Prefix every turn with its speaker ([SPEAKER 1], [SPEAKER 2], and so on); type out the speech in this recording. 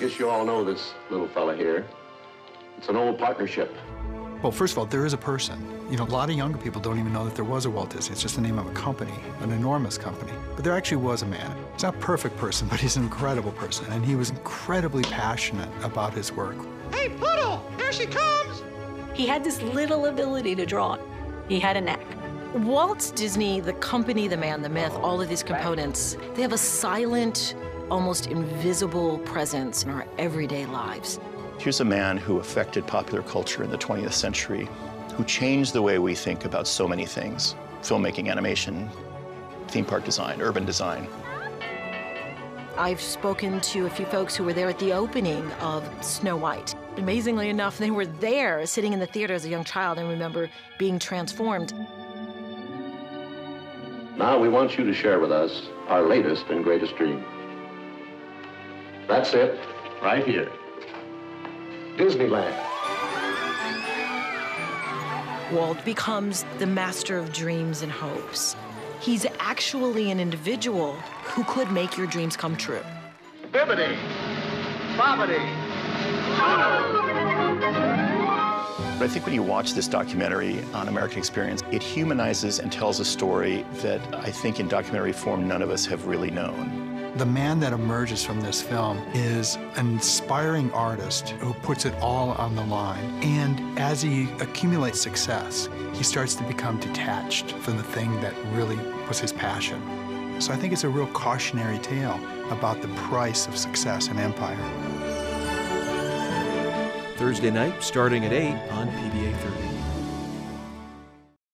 [SPEAKER 1] I guess you all know this little fella here. It's an old partnership.
[SPEAKER 2] Well, first of all, there is a person. You know, a lot of younger people don't even know that there was a Walt Disney. It's just the name of a company, an enormous company. But there actually was a man. He's not a perfect person, but he's an incredible person. And he was incredibly passionate about his work.
[SPEAKER 3] Hey, Poodle, here she comes!
[SPEAKER 4] He had this little ability to draw. He had a knack.
[SPEAKER 5] Walt Disney, the company, the man, the myth, all of these components, they have a silent, almost invisible presence in our everyday lives.
[SPEAKER 6] Here's a man who affected popular culture in the 20th century, who changed the way we think about so many things filmmaking, animation, theme park design, urban design.
[SPEAKER 5] I've spoken to a few folks who were there at the opening of Snow White. Amazingly enough, they were there sitting in the theater as a young child and remember being transformed.
[SPEAKER 1] Now we want you to share with us our latest and greatest dream. That's it, right here. Disneyland.
[SPEAKER 5] Walt becomes the master of dreams and hopes. He's actually an individual who could make your dreams come true.
[SPEAKER 3] Bibbidi, bobbidi.
[SPEAKER 6] But I think when you watch this documentary on American Experience, it humanizes and tells a story that I think in documentary form none of us have really known.
[SPEAKER 2] The man that emerges from this film is an inspiring artist who puts it all on the line. And as he accumulates success, he starts to become detached from the thing that really was his passion. So I think it's a real cautionary tale about the price of success and empire.
[SPEAKER 7] Thursday night, starting at 8 on PBA 30.